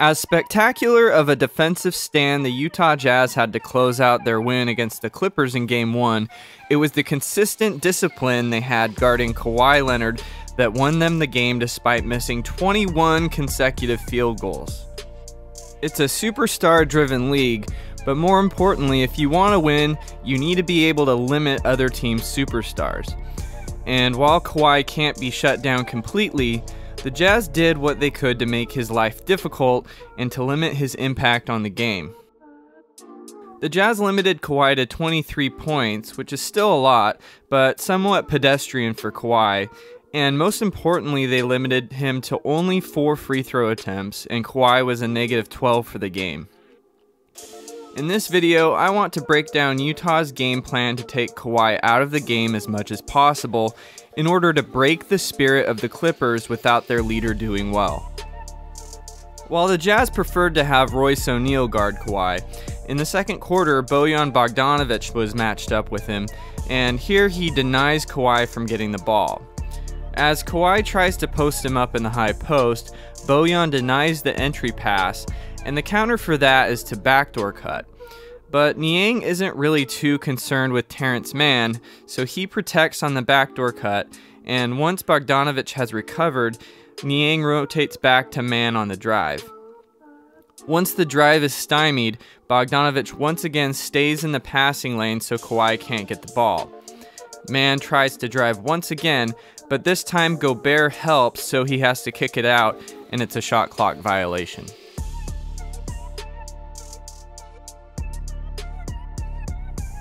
As spectacular of a defensive stand the Utah Jazz had to close out their win against the Clippers in Game 1, it was the consistent discipline they had guarding Kawhi Leonard that won them the game despite missing 21 consecutive field goals. It's a superstar driven league, but more importantly, if you want to win, you need to be able to limit other teams' superstars. And while Kawhi can't be shut down completely, the Jazz did what they could to make his life difficult and to limit his impact on the game. The Jazz limited Kawhi to 23 points, which is still a lot, but somewhat pedestrian for Kawhi. And most importantly, they limited him to only four free throw attempts, and Kawhi was a negative 12 for the game. In this video, I want to break down Utah's game plan to take Kawhi out of the game as much as possible in order to break the spirit of the Clippers without their leader doing well. While the Jazz preferred to have Royce O'Neale guard Kawhi, in the second quarter, Bojan Bogdanovic was matched up with him, and here he denies Kawhi from getting the ball. As Kawhi tries to post him up in the high post, Bojan denies the entry pass and the counter for that is to backdoor cut. But Niang isn't really too concerned with Terance Mann, so he protects on the backdoor cut, and once Bogdanovic has recovered, Niang rotates back to Mann on the drive. Once the drive is stymied, Bogdanovic once again stays in the passing lane so Kawhi can't get the ball. Mann tries to drive once again, but this time Gobert helps so he has to kick it out, and it's a shot clock violation.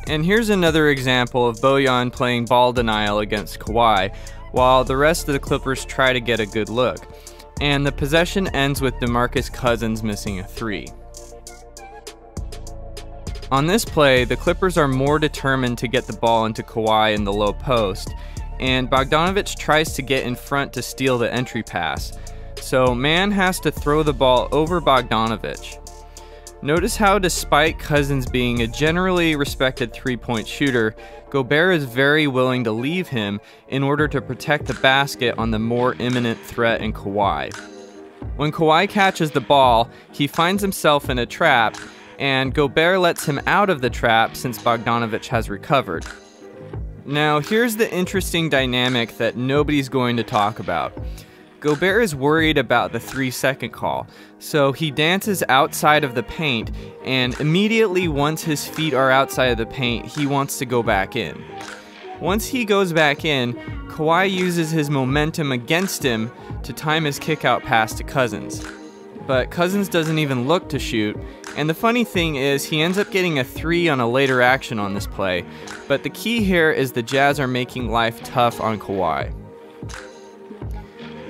And here's another example of Bojan playing ball denial against Kawhi, while the rest of the Clippers try to get a good look. And the possession ends with DeMarcus Cousins missing a three. On this play, the Clippers are more determined to get the ball into Kawhi in the low post, and Bogdanovic tries to get in front to steal the entry pass. So Mann has to throw the ball over Bogdanovic. Notice how, despite Cousins being a generally respected three point shooter, Gobert is very willing to leave him in order to protect the basket on the more imminent threat in Kawhi. When Kawhi catches the ball, he finds himself in a trap, and Gobert lets him out of the trap since Bogdanovic has recovered. Now, here's the interesting dynamic that nobody's going to talk about. Gobert is worried about the three second call, so he dances outside of the paint, and immediately once his feet are outside of the paint, he wants to go back in. Once he goes back in, Kawhi uses his momentum against him to time his kickout pass to Cousins. But Cousins doesn't even look to shoot, and the funny thing is, he ends up getting a 3 on a later action on this play. But the key here is the Jazz are making life tough on Kawhi.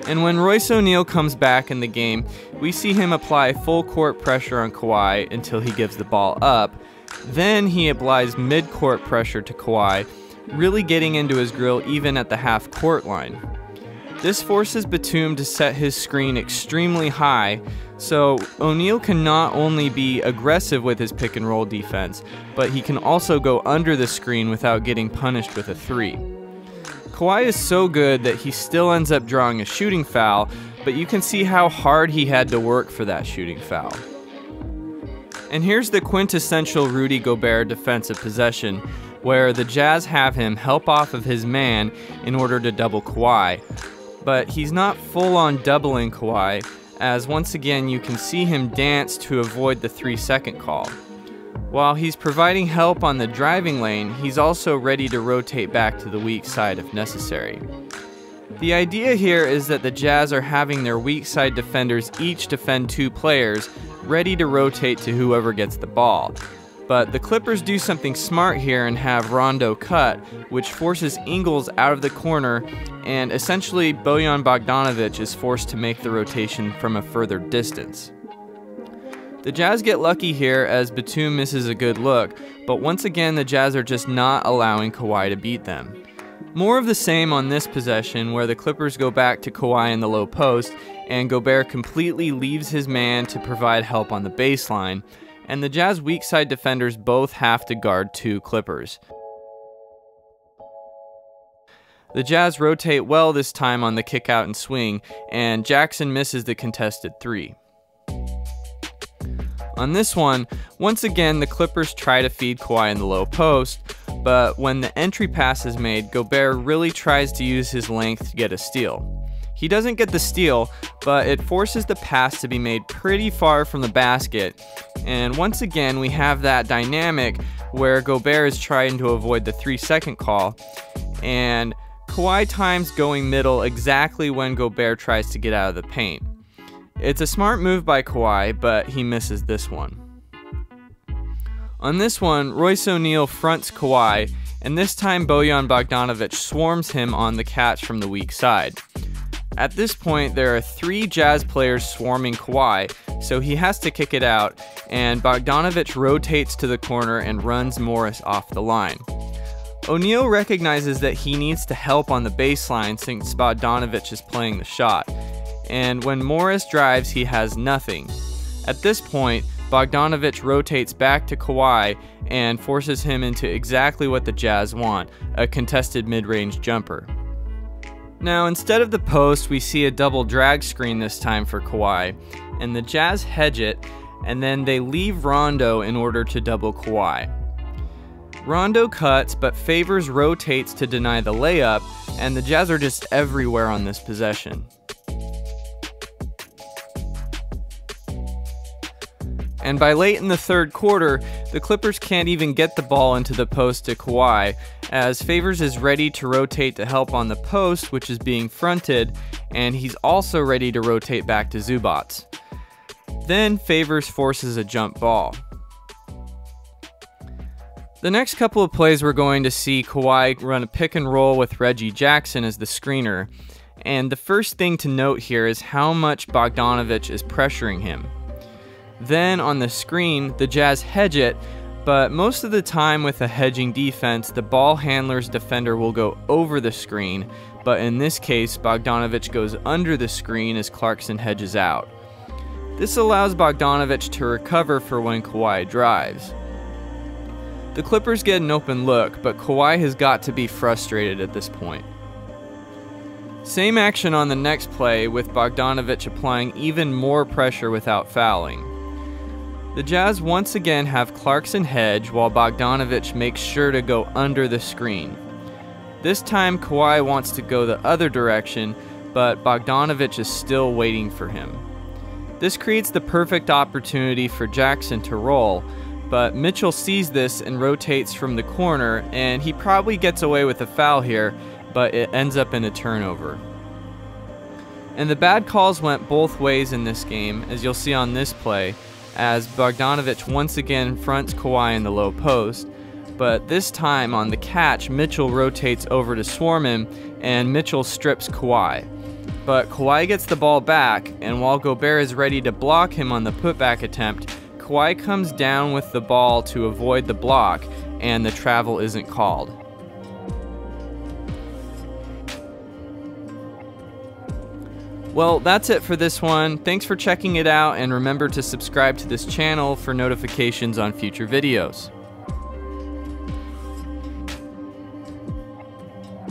And when Royce O'Neale comes back in the game, we see him apply full court pressure on Kawhi until he gives the ball up. Then he applies mid court pressure to Kawhi, really getting into his grill even at the half court line. This forces Batum to set his screen extremely high, so O'Neale can not only be aggressive with his pick and roll defense, but he can also go under the screen without getting punished with a three. Kawhi is so good that he still ends up drawing a shooting foul, but you can see how hard he had to work for that shooting foul. And here's the quintessential Rudy Gobert defensive possession, where the Jazz have him help off of his man in order to double Kawhi. But he's not full on doubling Kawhi, as once again you can see him dance to avoid the 3 second call. While he's providing help on the driving lane, he's also ready to rotate back to the weak side if necessary. The idea here is that the Jazz are having their weak side defenders each defend two players, ready to rotate to whoever gets the ball. But the Clippers do something smart here and have Rondo cut, which forces Ingles out of the corner, and essentially Bojan Bogdanovic is forced to make the rotation from a further distance. The Jazz get lucky here as Batum misses a good look, but once again the Jazz are just not allowing Kawhi to beat them. More of the same on this possession where the Clippers go back to Kawhi in the low post and Gobert completely leaves his man to provide help on the baseline, and the Jazz weak side defenders both have to guard two Clippers. The Jazz rotate well this time on the kick out and swing, and Jackson misses the contested three. On this one, once again, the Clippers try to feed Kawhi in the low post, but when the entry pass is made, Gobert really tries to use his length to get a steal. He doesn't get the steal, but it forces the pass to be made pretty far from the basket. And once again, we have that dynamic where Gobert is trying to avoid the three second call. And Kawhi times going middle exactly when Gobert tries to get out of the paint. It's a smart move by Kawhi, but he misses this one. On this one, Royce O'Neale fronts Kawhi, and this time Bojan Bogdanovic swarms him on the catch from the weak side. At this point, there are three Jazz players swarming Kawhi, so he has to kick it out, and Bogdanovic rotates to the corner and runs Morris off the line. O'Neale recognizes that he needs to help on the baseline since Bogdanovic is playing the shot, and when Morris drives, he has nothing. At this point, Bogdanovic rotates back to Kawhi and forces him into exactly what the Jazz want a contested mid range jumper. Now, instead of the post, we see a double drag screen this time for Kawhi, and the Jazz hedge it, and then they leave Rondo in order to double Kawhi. Rondo cuts, but Favors rotates to deny the layup, and the Jazz are just everywhere on this possession. And by late in the third quarter, the Clippers can't even get the ball into the post to Kawhi, as Favors is ready to rotate to help on the post, which is being fronted, and he's also ready to rotate back to Zubac. Then Favors forces a jump ball. The next couple of plays, we're going to see Kawhi run a pick and roll with Reggie Jackson as the screener. And the first thing to note here is how much Bogdanovic is pressuring him. Then on the screen, the Jazz hedge it, but most of the time with a hedging defense, the ball handler's defender will go over the screen, but in this case, Bogdanovic goes under the screen as Clarkson hedges out. This allows Bogdanovic to recover for when Kawhi drives. The Clippers get an open look, but Kawhi has got to be frustrated at this point. Same action on the next play with Bogdanovic applying even more pressure without fouling. The Jazz once again have Clarkson hedge while Bogdanovic makes sure to go under the screen. This time Kawhi wants to go the other direction, but Bogdanovic is still waiting for him. This creates the perfect opportunity for Jackson to roll, but Mitchell sees this and rotates from the corner, and he probably gets away with a foul here, but it ends up in a turnover. And the bad calls went both ways in this game, as you'll see on this play, as Bogdanovic once again fronts Kawhi in the low post. But this time on the catch, Mitchell rotates over to swarm him, and Mitchell strips Kawhi. But Kawhi gets the ball back, and while Gobert is ready to block him on the putback attempt, Kawhi comes down with the ball to avoid the block, and the travel isn't called. Well, that's it for this one. Thanks for checking it out, and remember to subscribe to this channel for notifications on future videos.